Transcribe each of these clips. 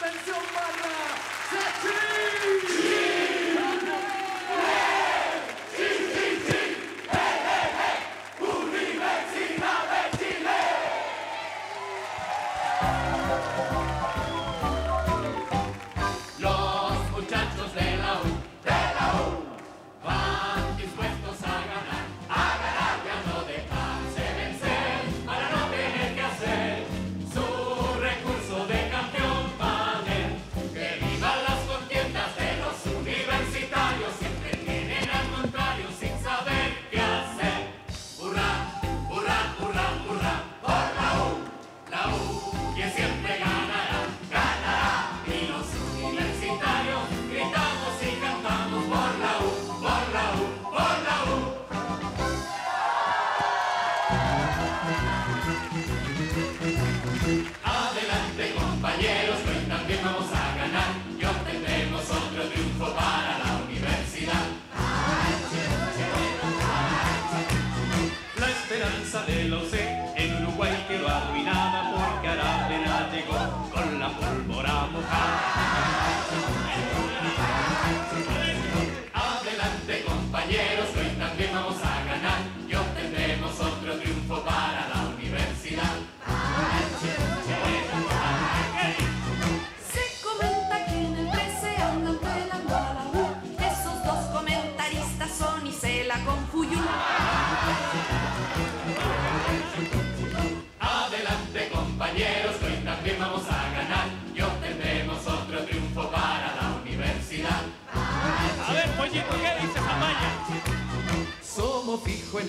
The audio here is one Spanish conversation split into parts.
Tensión Barra Sexy. lo sé, en Uruguay quedó arruinada porque Aravena llegó con la pólvora mojada.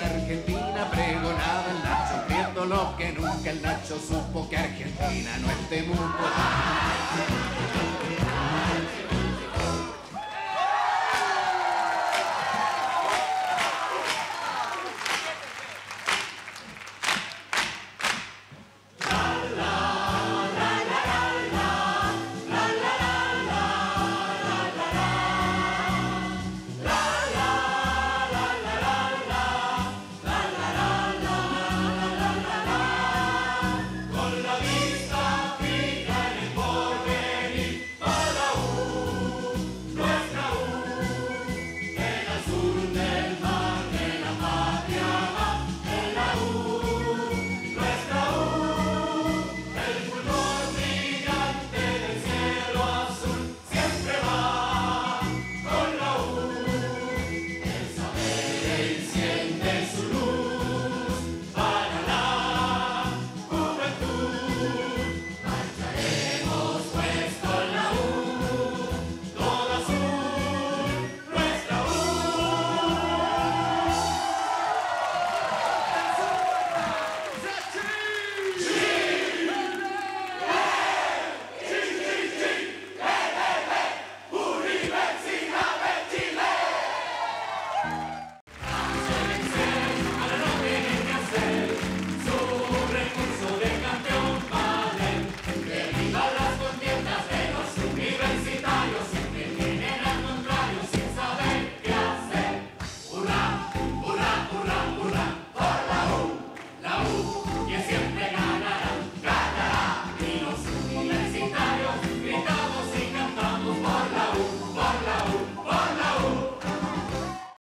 Argentina pregonaba el Nacho, viendo lo que nunca el Nacho supo que Argentina no es Temuco.